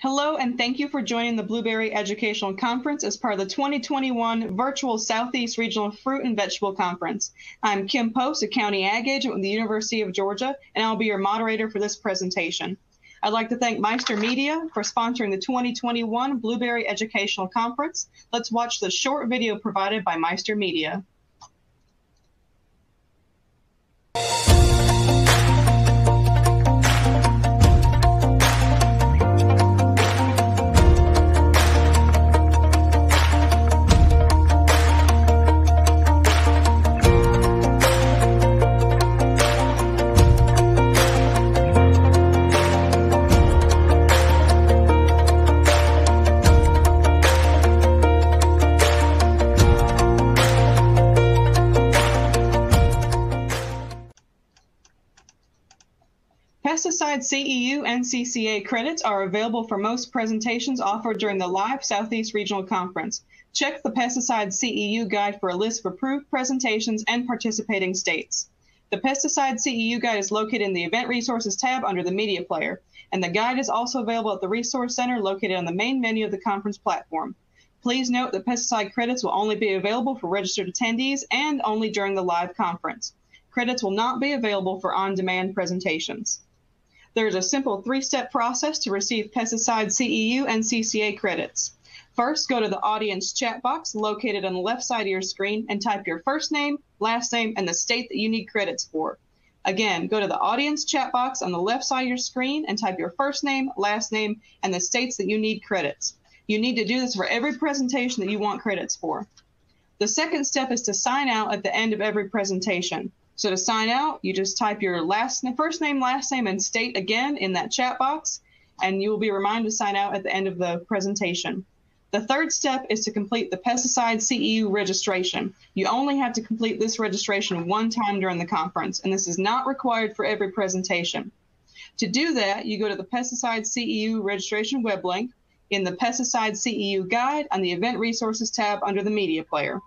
Hello, and thank you for joining the Blueberry Educational Conference as part of the 2021 Virtual Southeast Regional Fruit and Vegetable Conference. I'm Kim Post, a County Ag Agent with the University of Georgia, and I'll be your moderator for this presentation. I'd like to thank Meister Media for sponsoring the 2021 Blueberry Educational Conference. Let's watch the short video provided by Meister Media. CEU and CCA credits are available for most presentations offered during the live Southeast Regional Conference. Check the Pesticide CEU Guide for a list of approved presentations and participating states. The Pesticide CEU Guide is located in the Event Resources tab under the Media Player, and the guide is also available at the Resource Center located on the main menu of the conference platform. Please note that pesticide credits will only be available for registered attendees and only during the live conference. Credits will not be available for on-demand presentations. There's a simple three-step process to receive pesticide CEU and CCA credits. First, go to the audience chat box located on the left side of your screen and type your first name, last name, and the state that you need credits for. Again, go to the audience chat box on the left side of your screen and type your first name, last name, and the states that you need credits. You need to do this for every presentation that you want credits for. The second step is to sign out at the end of every presentation. So to sign out, you just type your last first name, last name, and state again in that chat box, and you will be reminded to sign out at the end of the presentation. The third step is to complete the pesticide CEU registration. You only have to complete this registration one time during the conference, and this is not required for every presentation. To do that, you go to the pesticide CEU registration web link in the pesticide CEU guide on the event resources tab under the media player.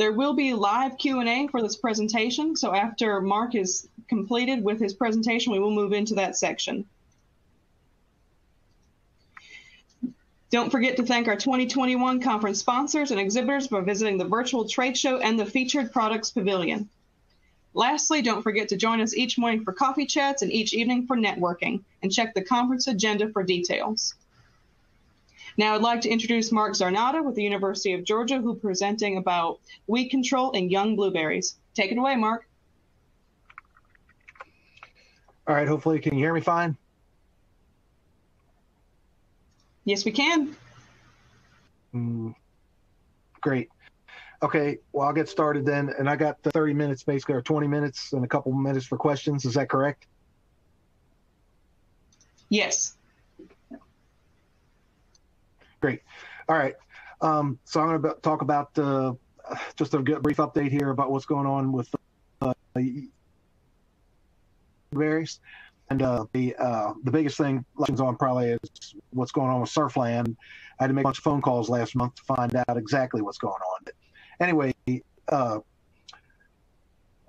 There will be live Q&A for this presentation, so after Mark is completed with his presentation, we will move into that section. Don't forget to thank our 2021 conference sponsors and exhibitors by visiting the virtual trade show and the featured products pavilion. Lastly, don't forget to join us each morning for coffee chats and each evening for networking, and check the conference agenda for details. Now I'd like to introduce Mark Czarnota with the University of Georgia, who presenting about weed control in young blueberries. Take it away, Mark. All right, hopefully you can you hear me fine? Yes, we can. Mm, great. Okay, well, I'll get started then. And I got 30 minutes basically, or 20 minutes and a couple minutes for questions. Is that correct? Yes. Great. All right. Um, so I'm going to talk about uh, just a brief update here about what's going on with uh, berries. And uh, the uh, the biggest thing on probably is what's going on with Surflan. I had to make a bunch of phone calls last month to find out exactly what's going on. But anyway, uh,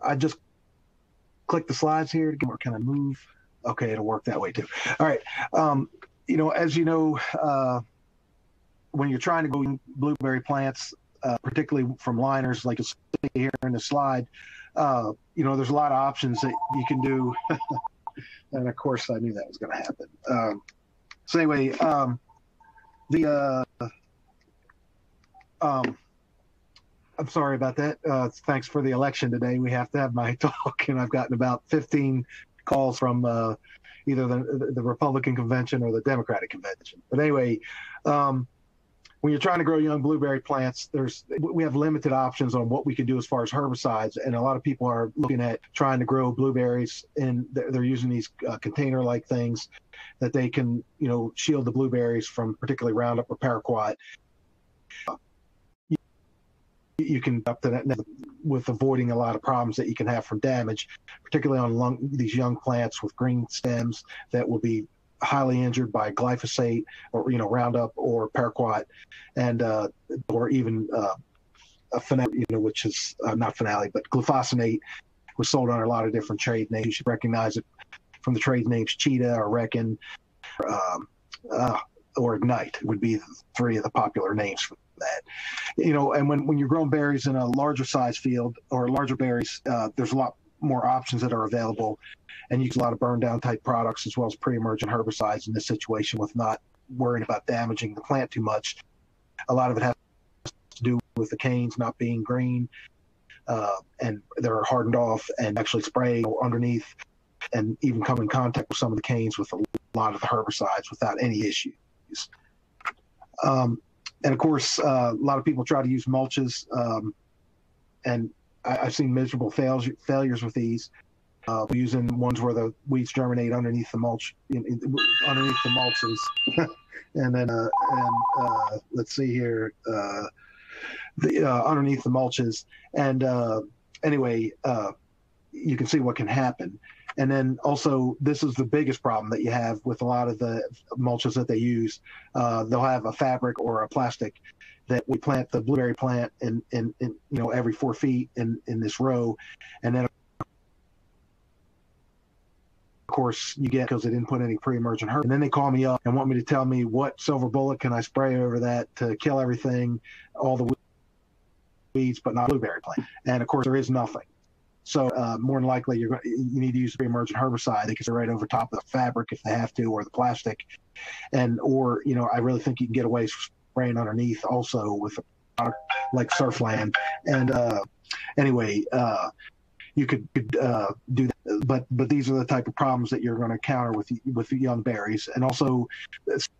I just click the slides here to get more kind of move. Okay, it'll work that way too. All right. Um, you know, as you know, uh, when you're trying to grow blueberry plants, uh, particularly from liners, like you see here in the slide, uh, you know, there's a lot of options that you can do. and of course, I knew that was going to happen. Um, so anyway, um, the uh, um, I'm sorry about that. Uh, thanks for the election today. We have to have my talk, and I've gotten about 15 calls from uh, either the, the Republican convention or the Democratic convention. But anyway, um, when you're trying to grow young blueberry plants, there's we have limited options on what we can do as far as herbicides, and a lot of people are looking at trying to grow blueberries, and they're using these uh, container-like things that they can, you know, shield the blueberries from particularly Roundup or paraquat. You can up to that with avoiding a lot of problems that you can have from damage, particularly on lung, these young plants with green stems that will be highly injured by glyphosate or you know Roundup or Paraquat, and uh, or even uh, a finale, you know, which is uh, not finale, but glyphosate was sold under a lot of different trade names. You should recognize it from the trade names Cheetah or Reckon, um, uh, or Ignite would be three of the popular names for that. You know, and when, when you're growing berries in a larger size field or larger berries, uh, there's a lot more options that are available. And use a lot of burn down type products as well as pre emergent herbicides in this situation with not worrying about damaging the plant too much. A lot of it has to do with the canes not being green uh, and they're hardened off and actually spray underneath and even come in contact with some of the canes with a lot of the herbicides without any issues. Um, and of course, uh, a lot of people try to use mulches, um, and I, have seen miserable fails, failures with these. Uh, using ones where the weeds germinate underneath the mulch, in, in, underneath the mulches, and then uh, and uh, let's see here, uh, the uh, underneath the mulches, and anyway, you can see what can happen. And then also, this is the biggest problem that you have with a lot of the mulches that they use. Uh, they'll have a fabric or a plastic that we plant the blueberry plant in, in, in you know every four feet in in this row, and then of course you get because they didn't put any pre-emergent herb. And then they call me up and want me to tell me what silver bullet can I spray over that to kill everything, all the weeds, but not blueberry plant. And of course there is nothing. So uh, more than likely, you're going you need to use pre-emergent herbicide because they're right over top of the fabric if they have to, or the plastic, and or you know I really think you can get away spraying underneath also with like Surflan. And uh, anyway, uh, you could, could uh, do that, but but these are the type of problems that you're going to encounter with with young berries, and also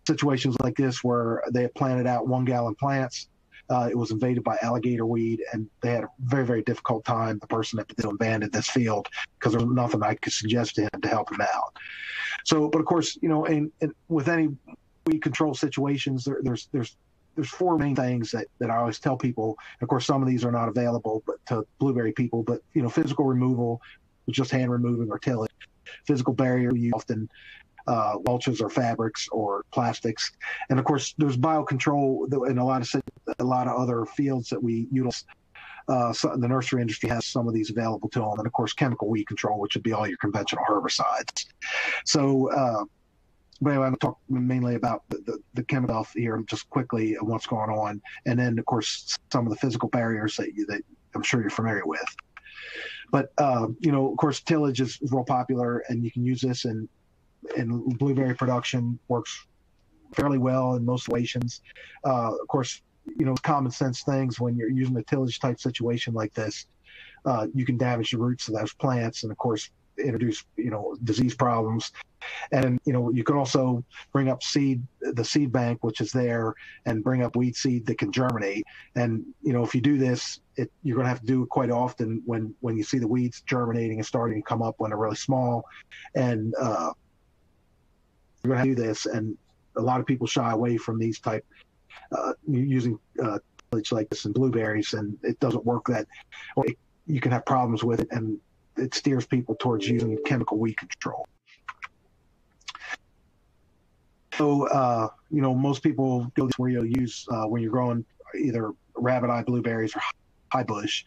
situations like this where they have planted out one gallon plants uh, it was invaded by alligator weed, and they had a very, very difficult time. The person that abandoned this field because there was nothing I could suggest to him to help him out. So, but of course, you know, and, and with any weed control situations, there, there's there's there's four main things that, that I always tell people. Of course, some of these are not available, but to blueberry people. But you know, physical removal, just hand removing or tilling, Physical barrier, you often uh, mulches or fabrics or plastics. And of course, there's biocontrol in a lot of a lot of other fields that we utilize. Uh, so the nursery industry has some of these available to them, and of course, chemical weed control, which would be all your conventional herbicides. So, uh, but anyway, I'm going to talk mainly about the, the, the chemical here, just quickly, what's going on, and then of course some of the physical barriers that you, that I'm sure you're familiar with. But uh, you know, of course, tillage is real popular, and you can use this in and blueberry production works fairly well in most situations. Uh, of course, you know, common sense things when you're using a tillage type situation like this, uh, you can damage the roots of those plants, and of course, introduce you know disease problems. And you know, you can also bring up seed, the seed bank which is there, and bring up weed seed that can germinate. And you know, if you do this, it, you're going to have to do it quite often when when you see the weeds germinating and starting to come up when they're really small, and uh, you're going to do this, and a lot of people shy away from these type uh, using uh, like this and blueberries, and it doesn't work that. Or it, you can have problems with it, and it steers people towards using chemical weed control. So, uh, you know, most people go where you'll use uh, when you're growing either rabbit eye blueberries or high bush.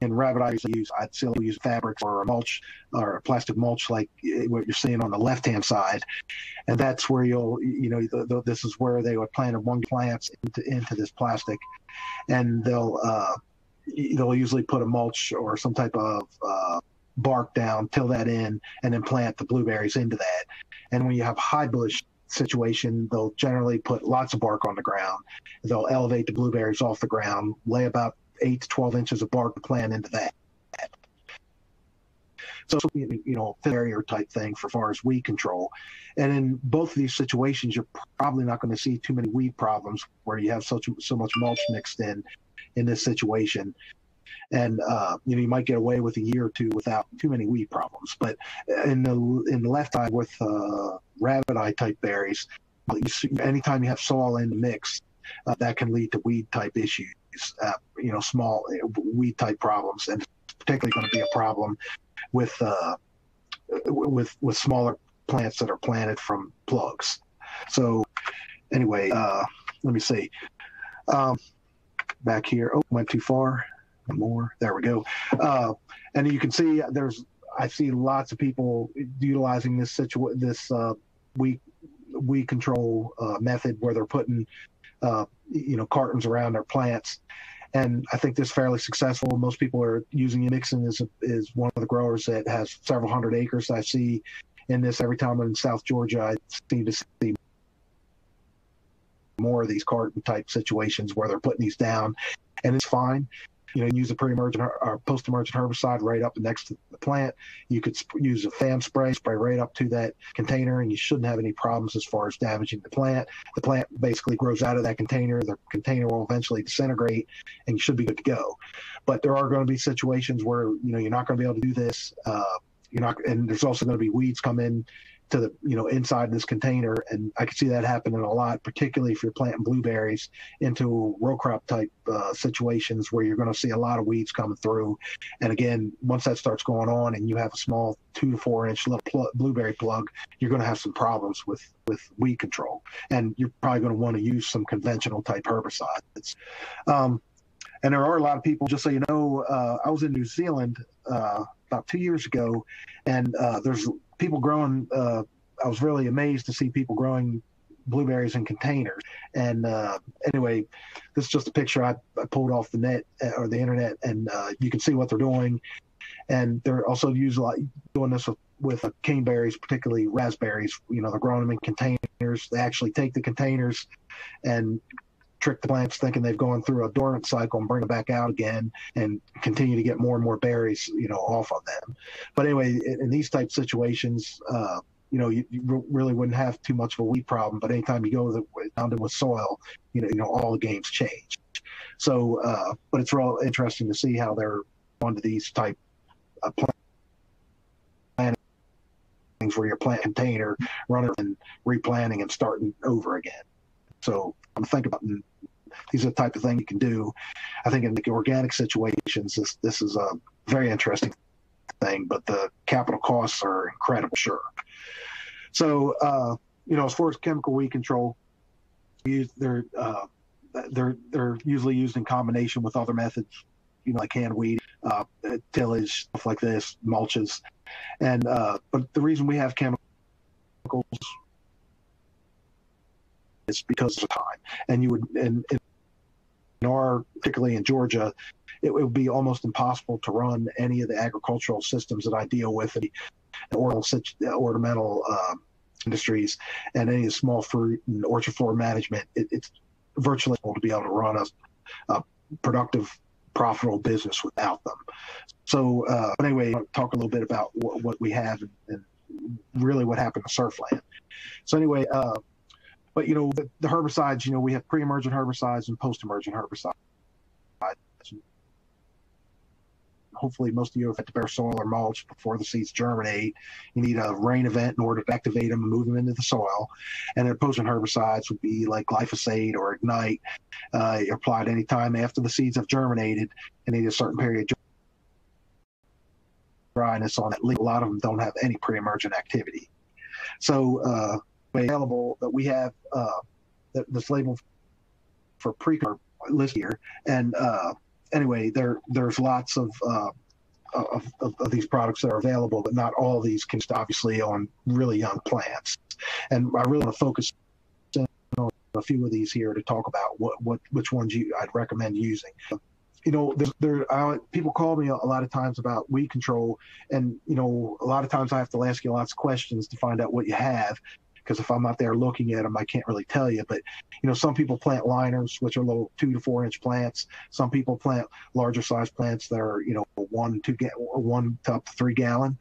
And rabbit eyes, use I'd still use fabrics or a mulch or a plastic mulch like what you're seeing on the left hand side, and that's where you'll you know the, the, this is where they would plant one plants into into this plastic, and they'll uh, they'll usually put a mulch or some type of uh, bark down, till that in, and then plant the blueberries into that. And when you have high bush situation, they'll generally put lots of bark on the ground. They'll elevate the blueberries off the ground, lay about eight to 12 inches of bark to plant into that. So, you know, barrier type thing for far as weed control. And in both of these situations, you're probably not going to see too many weed problems where you have such so much mulch mixed in in this situation. And uh, you know you might get away with a year or two without too many weed problems. But in the in the left eye with uh, rabbit eye type berries, you see, anytime you have soil in the mix, uh, that can lead to weed type issues uh, you know, small uh, weed type problems, and particularly going to be a problem with uh, with with smaller plants that are planted from plugs. So anyway, uh, let me see. Um, back here, oh, went too far. More. There we go. Uh, and you can see there's I see lots of people utilizing this situ- this uh, weed weed control uh, method where they're putting uh, you know cartons around their plants. And I think this is fairly successful. Most people are using it. Mixon is is one of the growers that has several hundred acres. I see in this every time I'm in South Georgia. I seem to see more of these carton type situations where they're putting these down, and it's fine you know, use a pre-emergent or post-emergent herbicide right up next to the plant. You could sp- use a fan spray, spray right up to that container, and you shouldn't have any problems as far as damaging the plant. The plant basically grows out of that container. The container will eventually disintegrate, and you should be good to go. But there are going to be situations where you know you're not going to be able to do this. Uh, you're not, and there's also going to be weeds come in to the you know inside this container. And i can see that happening a lot particularly if you're planting blueberries into row crop type uh, situations where you're going to see a lot of weeds coming through. And again once that starts going on and you have a small two to four inch little pl- blueberry plug you're going to have some problems with with weed control. And you're probably going to want to use some conventional type herbicides. Um, and there are a lot of people just so you know uh, i was in new zealand uh, about two years ago. And uh, there's people growing. Uh, I was really amazed to see people growing blueberries in containers. And uh, anyway, this is just a picture I, I, pulled off the net uh, or the internet, and uh, you can see what they're doing. And they're also using a lot, doing this with, with uh, caneberries, particularly raspberries. You know, they're growing them in containers. They actually take the containers and trick the plants thinking they've gone through a dormant cycle and bring them back out again and continue to get more and more berries, you know, off of them. But anyway, in, in these type situations, uh, you know, you, you, really wouldn't have too much of a weed problem. But anytime you go down to with soil, you know, you know, all the games change. So, uh, but it's real interesting to see how they're onto these type of plantings where you plant container, running and replanting and starting over again. So I'm thinking about these are the type of thing you can do. I think in the organic situations, this this is a very interesting thing, but the capital costs are incredible, sure. So, uh, you know, as far as chemical weed control, they're uh, they're they're usually used in combination with other methods, you know, like hand weed, uh, tillage, stuff like this, mulches, and uh, but the reason we have chemicals is because of time. And you would, and in our, particularly in Georgia, it would be almost impossible to run any of the agricultural systems that I deal with, the ornamental uh, industries, and any small fruit and orchard floor management. It, it's virtually to be able to run a, a productive, profitable business without them. So, uh, anyway, talk a little bit about what, what we have and, and, really what happened to Surflan. So anyway, uh, but you know, the, the herbicides, you know, we have pre-emergent herbicides and post-emergent herbicides. Hopefully, most of you have had to bare soil or mulch before the seeds germinate. You need a rain event in order to activate them and move them into the soil. And then post herbicides would be like glyphosate or ignite, uh, applied anytime after the seeds have germinated and need a certain period of dryness on it. A lot of them don't have any pre-emergent activity. So uh, available that we have uh, this label for pre list here. And uh, anyway, there there's lots of, uh, of, of, of these products that are available, but not all these can obviously on really young plants. And I really want to focus on a few of these here to talk about what, what which ones you I'd recommend using you know, there, there people call me a, a, lot of times about weed control, and you know, a lot of times I have to ask you lots of questions to find out what you have because if I'm out there looking at them, I can't really tell you. But you know, some people plant liners, which are little two to four inch plants. Some people plant larger size plants that are you know one two ga- one to up to three gallon,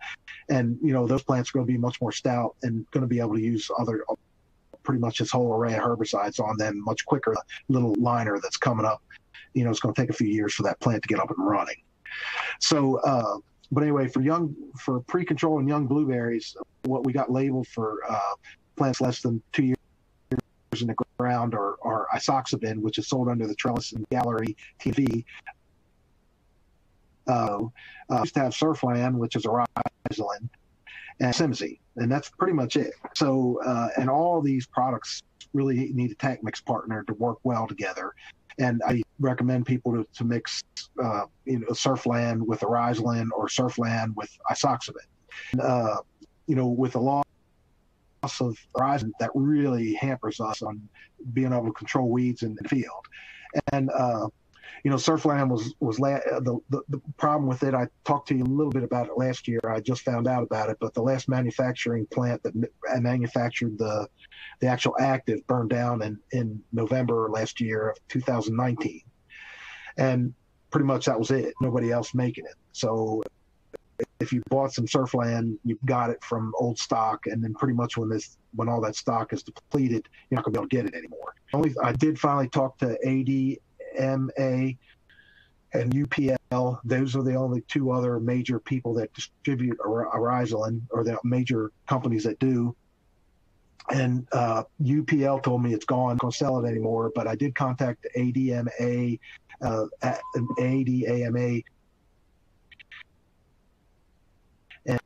and you know those plants are going to be much more stout and going to be able to use other pretty much this whole array of herbicides on them much quicker. Little liner that's coming up, you know, it's going to take a few years for that plant to get up and running. So. Uh, but anyway, for young, for pre-control and young blueberries, what we got labeled for uh, plants less than two years in the ground or, or isoxaben, which is sold under the Trellis and Gallery TV. Uh, uh, used to have Surflan, which is oryzalin, and Simsi, and that's pretty much it. So, uh, and all these products really need a tech mix partner to work well together. and I recommend people to, to mix, uh, you know, Surflan with Oryzalin or Surflan with Isoxaben. Uh, you know, with a loss of oryzalin, that really hampers us on being able to control weeds in the field. And uh, you know, Surflan was was la- the, the, the problem with it. I talked to you a little bit about it last year. I just found out about it, but the last manufacturing plant that manufactured the the actual active burned down in in November last year of 2019, and pretty much that was it. Nobody else making it. So if you bought some Surflan, you got it from old stock, and then pretty much when this when all that stock is depleted, you're not gonna be able to get it anymore. Only I did finally talk to AD MA, and UPL. Those are the only two other major people that distribute Oryzalin, or the major companies that do. And uh, UPL told me it's gone, going to sell it anymore. But I did contact ADAMA, uh, ADAMA, and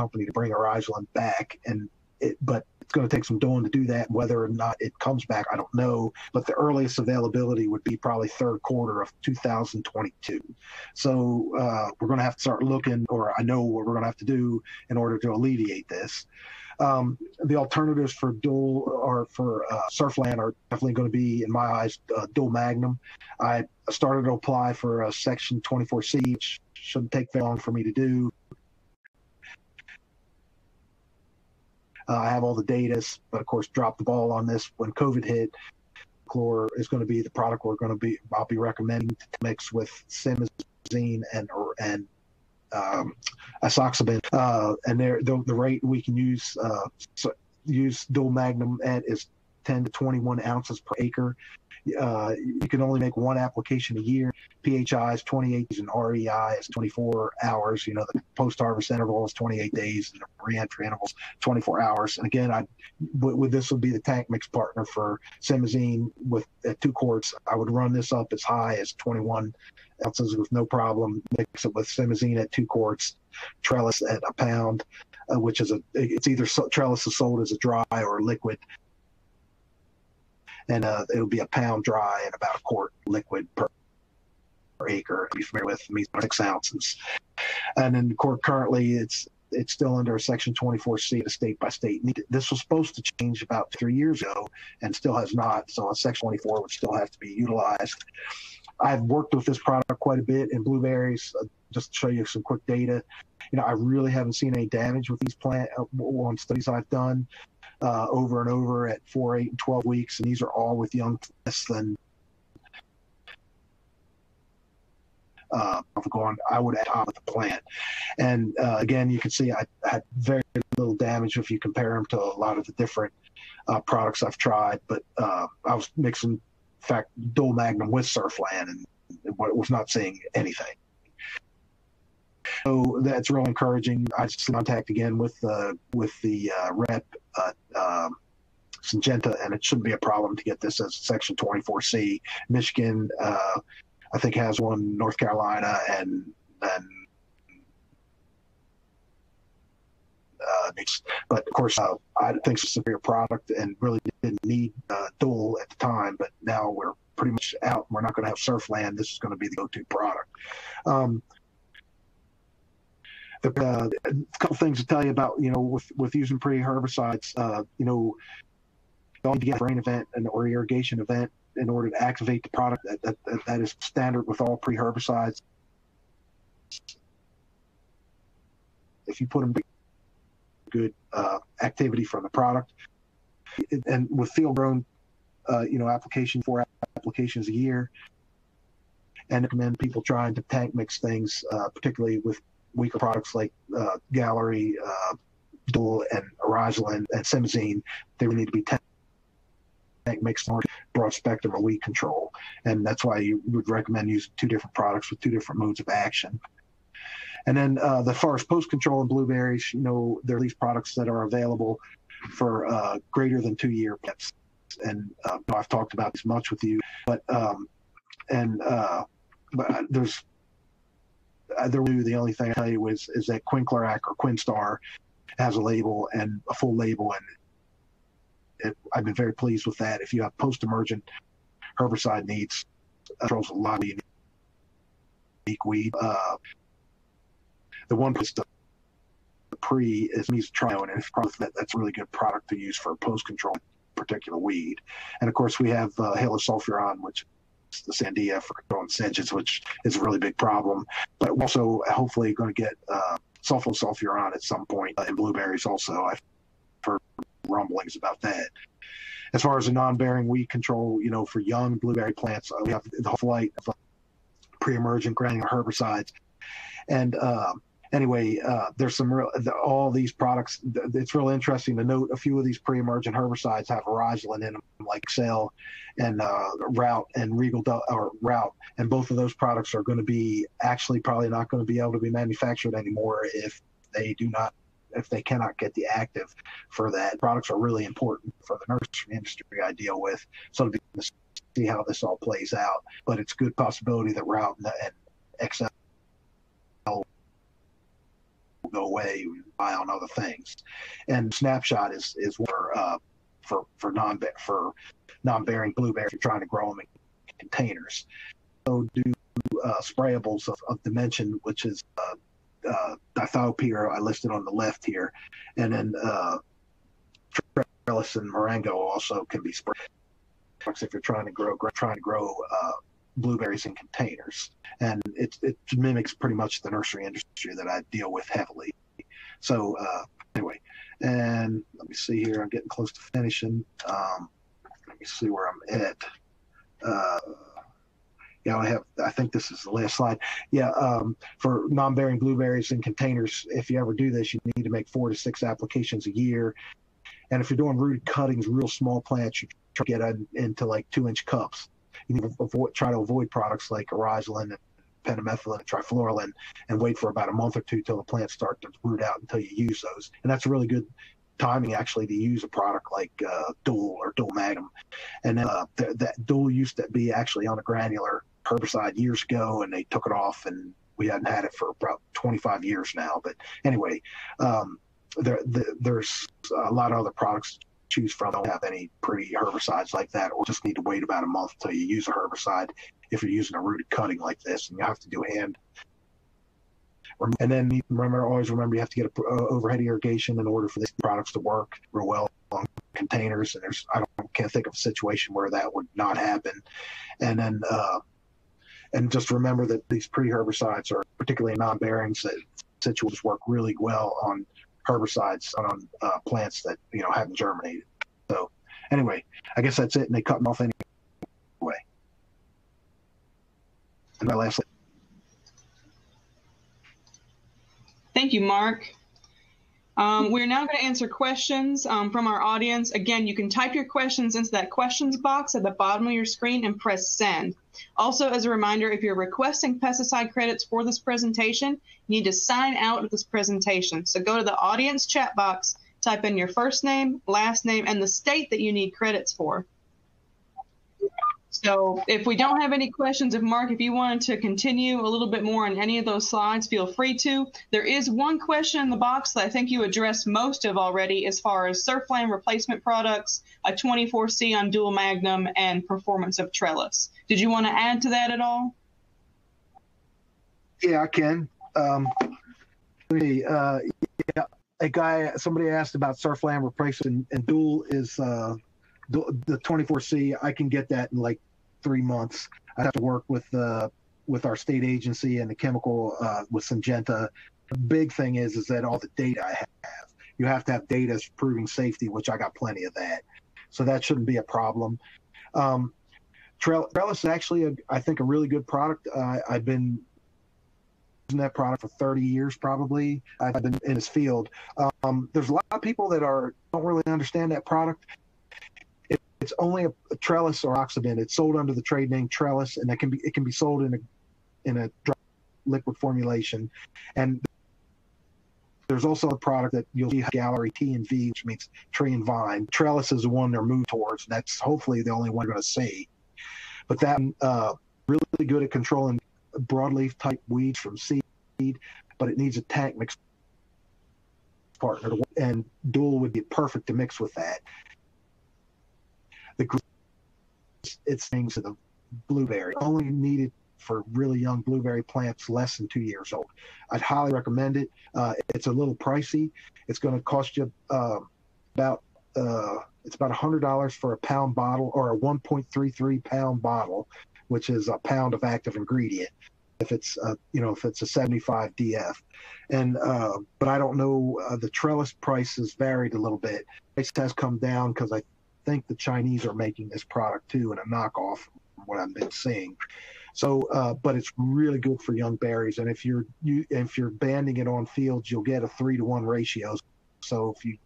company to bring Oryzalin back. And it, but it's going to take some doing to do that. Whether or not it comes back, I don't know. But the earliest availability would be probably third quarter of 2022. So uh, we're going to have to start looking, or I know what we're going to have to do in order to alleviate this. Um, the alternatives for dual or for uh, Surflan are definitely going to be, in my eyes, uh, dual Magnum. I started to apply for a Section 24C, which shouldn't take very long for me to do. I have all the data, but of course, dropped the ball on this when COVID hit. Chlor is going to be the product we're going to be. I'll be recommending to mix with simazine and or, and um. Uh, and the, the rate we can use uh, so use dual magnum at is 10 to 21 ounces per acre. Uh, you can only make one application a year. PHI is 28 days and REI is 24 hours. You know, the post harvest interval is 28 days and the reentry interval is 24 hours. And again, I with this would be the tank mix partner for Simazine with at two quarts. I would run this up as high as 21 ounces with no problem. Mix it with Simazine at two quarts, trellis at a pound. Uh, which is a it's either trellis is sold as a dry or liquid and uh, it'll be a pound dry and about a quart liquid per, acre. Be familiar with means six ounces, and then currently it's it's still under Section 24C, the state by state. This was supposed to change about three years ago, and still has not. So a Section 24 would still have to be utilized. I've worked with this product quite a bit in blueberries. Uh, just to show you some quick data, you know, I really haven't seen any damage with these plant uh, on studies I've done uh, over and over at four, eight, and 12 weeks. And these are all with young less than uh, going, I would add of the plant. And uh, again, you can see I, had very little damage if you compare them to a lot of the different uh, products I've tried. But uh, I was mixing, in fact, dual magnum with Surflan and was not seeing anything. So that's real encouraging. I just contact again with the with the uh, rep uh, um, Syngenta, and it shouldn't be a problem to get this as Section 24C. Michigan, uh, I think, has one. North Carolina, and and uh, but of course, uh, I think it's a superior product and really didn't need uh, dual at the time. But now we're pretty much out. We're not going to have Surflan. This is going to be the go-to product. Um, uh, a couple things to tell you about, you know, with, with using pre-herbicides, uh, you know, you need to get a rain event and or irrigation event in order to activate the product. That, that, that is standard with all pre-herbicides. If you put them good uh, activity from the product, and with field grown, uh, you know, application four applications a year, and recommend people trying to tank mix things, uh, particularly with weaker products like uh, Gallery, uh, Dual, and Oryzalin and Simazine, they would need to be tank mixed more broad spectrum of weed control. And that's why you would recommend using two different products with two different modes of action. And then uh, the forest post control in blueberries, you know, there are these products that are available for uh, greater than two year plants. And uh, I've talked about this much with you, but um, and uh, but there's either the only thing I tell you is is that Quinclorac or Quinstar has a label and a full label, and it, I've been very pleased with that. If you have post-emergent herbicide needs controls a lot of unique weed. Uh, the one is the pre is mesotrione, and it's probably that, that's a really good product to use for post control particular weed. And of course, we have uh, sulfuron, which the Sandea for controlling sedges, which is a really big problem. But also hopefully going to get uh, sulfosulfuron at some point uh, in blueberries also. I've heard rumblings about that. As far as the non-bearing weed control, you know, for young blueberry plants, uh, we have the whole flight of uh, pre-emergent granular herbicides. And uh, anyway, uh, there's some real all these products. It's real interesting to note a few of these pre-emergent herbicides have Oryzalin in them, like Excel and uh, Route and Regal or Route, and both of those products are going to be actually probably not going to be able to be manufactured anymore if they do not if they cannot get the active for that. Products are really important for the nursery industry I deal with, so to see how this all plays out. But it's good possibility that Route and, and Go away buy on other things. And Snapshot is is for uh, for for non for non bearing blueberries. You're trying to grow them in containers. So do uh, sprayables of, of, dimension, which is uh, uh, dithiopyr, I listed on the left here, and then uh, trellis and marengo also can be sprayed if you're trying to grow trying to grow uh, blueberries in containers, and it it mimics pretty much the nursery industry that I deal with heavily. So uh, anyway, and let me see here. I'm getting close to finishing. Um, let me see where I'm at. Uh, yeah, I have. I think this is the last slide. Yeah, um, for non-bearing blueberries in containers, if you ever do this, you need to make four to six applications a year. And if you're doing rooted cuttings, real small plants, you try to get into like two-inch cups you to avoid, try to avoid products like Oryzalin and pendimethalin and trifluralin and wait for about a month or two till the plants start to root out until you use those. And that's a really good timing actually to use a product like uh, Dual or Dual Magnum. And uh, th- that Dual used to be actually on a granular herbicide years ago, and they took it off, and we hadn't had it for about 25 years now. But anyway, um, there, the, there's a lot of other products choose from don't have any pretty herbicides like that, or just need to wait about a month until you use a herbicide if you're using a rooted cutting like this, and you have to do hand. And then remember, always remember, you have to get a, uh, overhead irrigation in order for these products to work real well on containers. And there's, I don't, can't think of a situation where that would not happen. And then, uh, and just remember that these pre-herbicides are particularly non-bearings that situations work really well on herbicides on uh, plants that you know haven't germinated. So anyway, I guess that's it, and they cut them off anyway. And my last. Thank you, Mark. Um, we're now going to answer questions um, from our audience. Again, you can type your questions into that questions box at the bottom of your screen and press send. Also, as a reminder, if you're requesting pesticide credits for this presentation, you need to sign out of this presentation. So go to the audience chat box, type in your first name, last name, and the state that you need credits for. So if we don't have any questions, if Mark, if you wanted to continue a little bit more on any of those slides, feel free to. There is one question in the box that I think you addressed most of already as far as Surflan replacement products, a 24C on dual magnum, and performance of trellis. Did you want to add to that at all? Yeah, I can. Um, uh, yeah, a guy, somebody asked about Surflan replacement, and dual is uh, the 24C, I can get that in like three months. I have to work with uh, with our state agency and the chemical uh, with Syngenta. The big thing is is that all the data I have, you have to have data proving safety, which I got plenty of that, so that shouldn't be a problem. Um, Trellis is actually, a, I think, a really good product. Uh, I've been using that product for 30 years probably. I've been in this field. Um, there's a lot of people that are don't really understand that product it's only a, a trellis or oxidant. It's sold under the trade name trellis, and it can be it can be sold in a in a dry liquid formulation. And there's also a product that you'll see Gallery T and V, which means tree and vine. Trellis is the one they're moved towards. That's hopefully the only one you're going to see. But that uh, really good at controlling broadleaf type weeds from seed, but it needs a tank mix partner, and Dual would be perfect to mix with that the it's things of the blueberry. Only needed for really young blueberry plants less than two years old. I'd highly recommend it. Uh, it's a little pricey. It's going to cost you uh, about uh, it's about hundred dollars for a pound bottle or a 1.33 pound bottle, which is a pound of active ingredient. If it's uh, you know if it's a 75 DF, and uh, but I don't know uh, the trellis prices varied a little bit. Price has come down because I think the Chinese are making this product too and a knockoff from what I've been seeing. So, uh, but it's really good for young berries. And if you're you if you're banding it on fields, you'll get a three to one ratio. So if you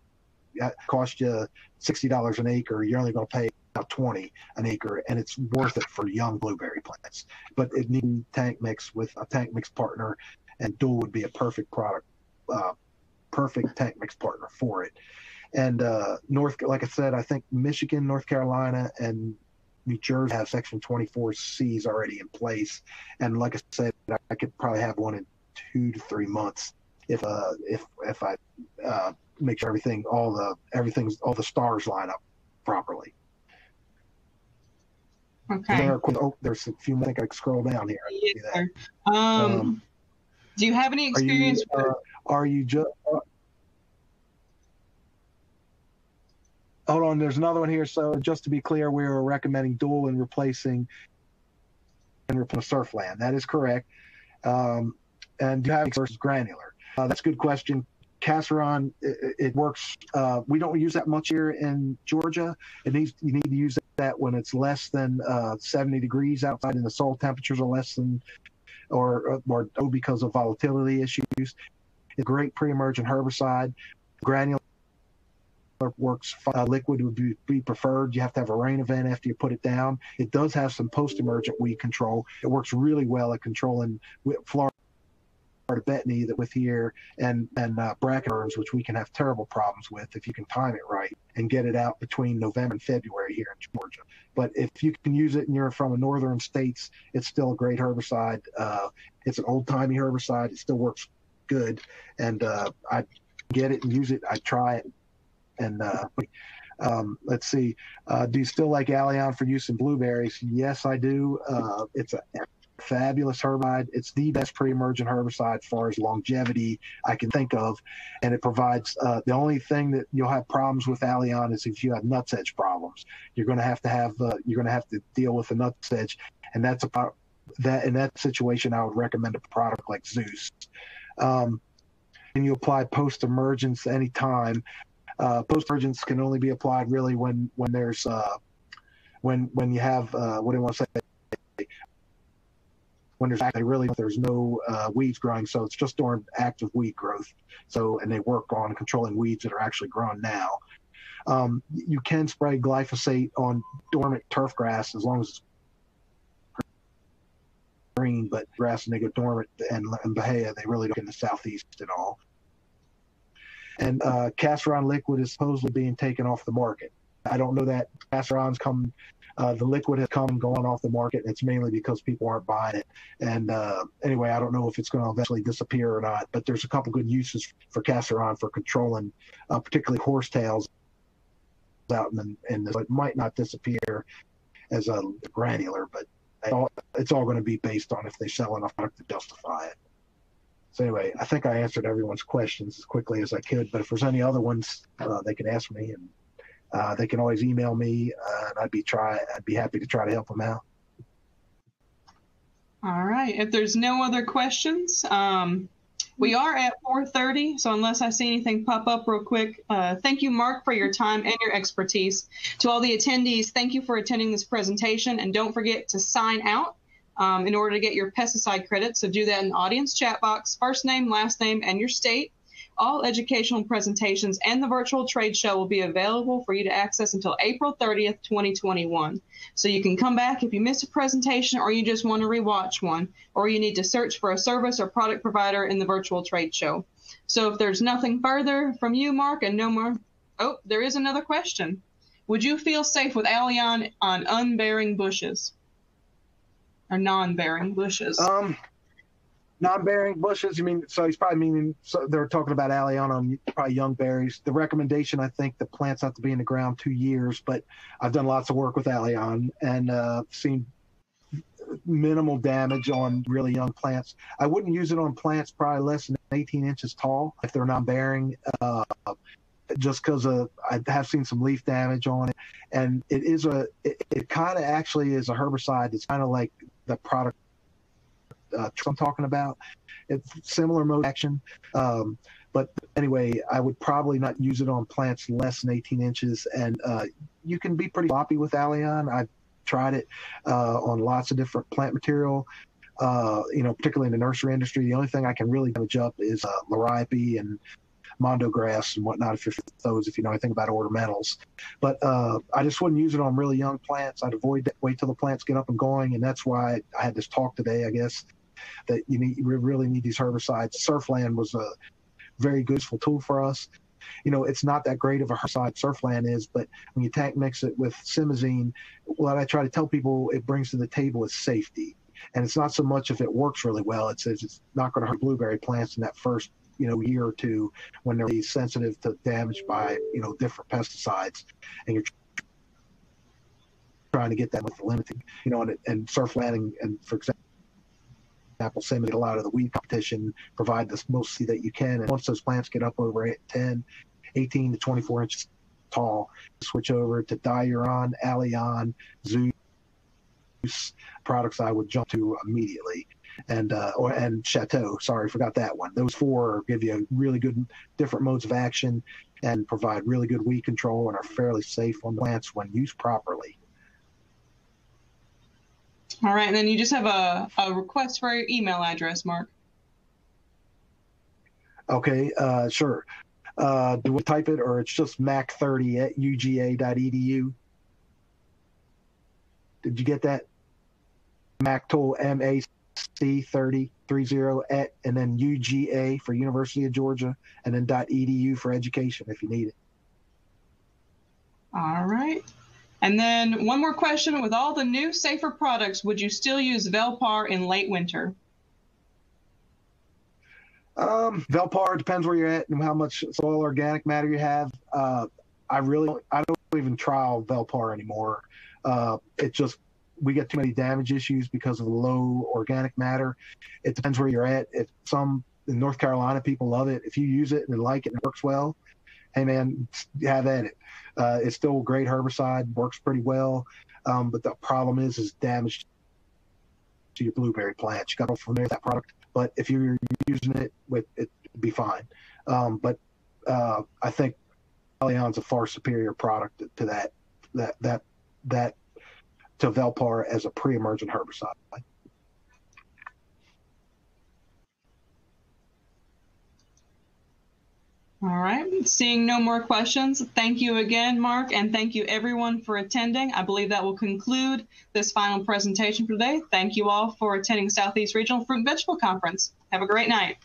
that cost you sixty dollars an acre, you're only going to pay about twenty an acre, and it's worth it for young blueberry plants. But it needs tank mix with a tank mix partner, and Dual would be a perfect product, uh, perfect tank mix partner for it. And uh, North, like I said, I think Michigan, North Carolina, and New Jersey have Section 24Cs already in place, and like I said, I could probably have one in two to three months if uh if if I uh, make sure everything all the everything's all the stars line up properly. Okay. There, oh, there's a few. I think I can scroll down here. Yes, um, um, do you have any experience? Are you, uh, are you just? Hold on, there's another one here. So just to be clear, we are recommending dual and replacing and replacing Surflan. That is correct. Um, and do you have versus granular? Uh, that's a good question. Casoron, it, it works. Uh, we don't use that much here in Georgia. It needs you need to use that when it's less than uh, 70 degrees outside and the soil temperatures are less than or or because of volatility issues. It's a great pre-emergent herbicide. Granular works. Uh, liquid would be, be, preferred. You have to have a rain event after you put it down. It does have some post-emergent weed control. It works really well at controlling Florida betony that with here and and uh, bracket worms, which we can have terrible problems with if you can time it right and get it out between November and February here in Georgia. But if you can use it and you're from a northern states, it's still a great herbicide. Uh, it's an old timey herbicide. It still works good, and uh, I get it and use it. I try it and uh, um, let's see. Uh, do you still like Alion for use in blueberries? Yes, I do. Uh, it's a fabulous herbicide. It's the best pre-emergent herbicide as far as longevity I can think of, and it provides. Uh, the only thing that you'll have problems with Alion is if you have nutsedge problems. You're going to have to have. Uh, you're going to have to deal with the nutsedge, and that's a that in that situation I would recommend a product like Zeus. Um, and you apply post-emergence anytime uh, post emergence can only be applied really when when there's uh, when when you have uh, what do I want to say when there's actually really there's no uh, weeds growing, so it's just during active weed growth. So and they work on controlling weeds that are actually growing now. Um, you can spray glyphosate on dormant turf grass as long as it's green, but grass and they go dormant and, and Bahia, they really don't in the southeast at all and uh, Casoron liquid is supposedly being taken off the market. I don't know that Casoron's come. Uh, the liquid has come and gone off the market. It's mainly because people aren't buying it. And uh, anyway, I don't know if it's going to eventually disappear or not. But there's a couple good uses for Casoron for controlling, uh, particularly horsetails out in, in this. It might not disappear as a granular, but it's all going to be based on if they sell enough product to justify it. So anyway, I think I answered everyone's questions as quickly as I could. But if there's any other ones, uh, they can ask me, and uh, they can always email me, uh, and I'd be try I'd be happy to try to help them out. All right. If there's no other questions, um, we are at 4:30. So unless I see anything pop up real quick, uh, thank you, Mark, for your time and your expertise. To all the attendees, thank you for attending this presentation, and don't forget to sign out um, in order to get your pesticide credit. So do that in audience chat box, first name, last name, and your state. All educational presentations and the virtual trade show will be available for you to access until April 30th, 2021. So you can come back if you missed a presentation or you just want to rewatch one, or you need to search for a service or product provider in the virtual trade show. So if there's nothing further from you, Mark, and no more, oh, there is another question. Would you feel safe with Alion on unbearing bushes? Or non-bearing bushes? Um, non-bearing bushes. You mean so? He's probably meaning so they're talking about Alion on probably young berries. The recommendation, I think, the plants have to be in the ground two years. But I've done lots of work with Alion and uh, seen minimal damage on really young plants. I wouldn't use it on plants probably less than 18 inches tall if they're non-bearing. Uh, just because I have seen some leaf damage on it, and it is a it, it kind of actually is a herbicide. It's kind of like the product uh, I'm talking about. It's similar mode action. Um, but anyway, I would probably not use it on plants less than 18 inches. And uh, you can be pretty sloppy with Alion. I've tried it uh, on lots of different plant material. Uh, you know, particularly in the nursery industry, the only thing I can really damage up is uh, liriope and mondo grass and whatnot. If you're those, if you know anything about ornamentals, but uh, I just wouldn't use it on really young plants. I'd avoid that. Wait till the plants get up and going, and that's why I had this talk today. I guess that you need you really need these herbicides. Surflan was a very useful tool for us. You know, it's not that great of a herbicide Surflan is, but when you tank mix it with simazine, what I try to tell people it brings to the table is safety. And it's not so much if it works really well, it's it's not going to hurt blueberry plants in that first you know year or two when they're sensitive to damage by you know different pesticides, and you're trying to get that with limiting, you know, and, and Surflan and, and for example example, send a lot of the weed competition, provide the most seed that you can. And once those plants get up over 10, 18 to 24 inches tall, switch over to Diuron, Alion, Zeus products I would jump to immediately. And uh, or and Chateau, sorry, forgot that one. Those four give you really good different modes of action and provide really good weed control and are fairly safe on plants when used properly. All right, and then you just have a, a request for your email address, Mark. Okay, uh, sure. Uh, do we type it or it's just mac30 at uga.edu? Did you get that? Mac tool M A C 30 30 at and then UGA for University of Georgia and then dot .edu for education if you need it. All right. And then one more question: With all the new, safer products, would you still use Velpar in late winter? Um, Velpar depends where you're at and how much soil organic matter you have. Uh, I really, I don't even trial Velpar anymore. Uh, it just we get too many damage issues because of low organic matter. It depends where you're at. If some in North Carolina people love it, if you use it and like it and it works well, hey man, have at it. Uh, it's still a great herbicide, works pretty well, um, but the problem is is damage to your blueberry plants. You got to familiar with that product, but if you're using it with it, it'd be fine. Um, but uh, I think Alion's a far superior product to that that that that to Velpar as a pre-emergent herbicide. All right. Seeing no more questions, thank you again, Mark, and thank you everyone for attending. I believe that will conclude this final presentation for today. Thank you all for attending Southeast Regional Fruit and Vegetable Conference. Have a great night.